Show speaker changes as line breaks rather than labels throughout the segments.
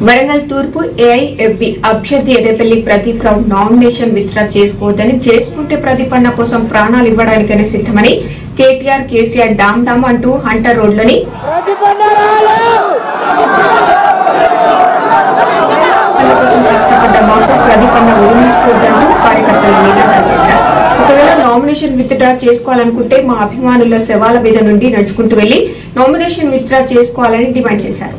వరంగల్ తూర్పు ఏఐఎఫ్బి అభ్యర్థి Edapalli Pradeep Rao nomination withdraw చేసుకోవద్దని చేసుకుంటే ప్రదీప్ అన్న కోసం ప్రాణాలు ఇవ్వడానికనే సిద్ధమని కేటీఆర్ కేసీఆర్ డామ్ డామ్ అంటూ హంటర్ రోడ్లని కోసం కష్టపడ్డ మాకు ప్రదీప్ అన్న వదిలించుకోవద్దంటూ కార్యకర్తలు నినాదాలు చేశారు నామినేషన్ విత్డ్రా చేసుకోవాలనుకుంటే మా అభిమానుల శవాల మీద నుండి నడుచుకుంటూ వెళ్ళి నామినేషన్ విత్డ్రా చేసుకోవాలని డిమాండ్ చేశారు.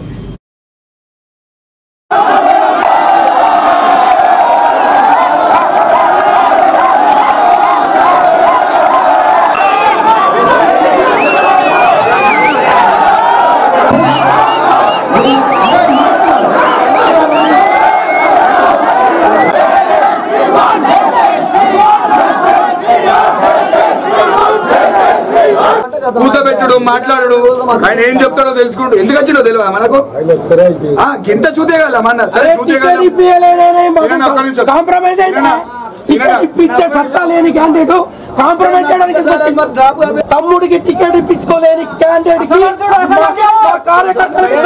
కూర్చోబెట్టుడు మాట్లాడు ఆయన ఏం చెప్తాడో తెలుసుకుంటూ ఎందుకు వచ్చిందో తెలియదా మనకు? ఆ, గింత చూతే కదా మన? సరే చూతే
ఇప్పించే సత్తా లేని క్యాండిడేట్ కాంప్రమైజ్ చేయడానికి వచ్చింది. తమ్ముడికి టికెట్ ఇప్పించుకోలేని క్యాండిడేట్ కార్యకర్తలకి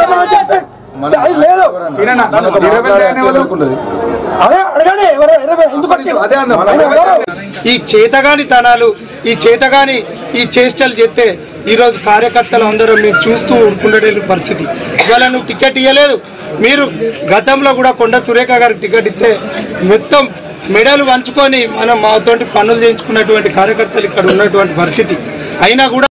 లేదు. అదే అడగండి ఎందుకు వచ్చింది
అదే అన్న
ఆయన ఎవరు?
ఈ చేతగాని తనాలు ఈ చేతగాని ఈ చేష్టలు చెప్తే ఈరోజు కార్యకర్తలు అందరూ మేము చూస్తూ ఉండడే పరిస్థితి. ఇవాళ నువ్వు టికెట్ ఇవ్వలేదు మీరు గతంలో కూడా కొండ సురేఖ గారికి టికెట్ ఇస్తే మొత్తం మెడలు వంచుకొని మనం మాతోటి పనులు చేయించుకున్నటువంటి కార్యకర్తలు ఇక్కడ ఉన్నటువంటి పరిస్థితి. అయినా కూడా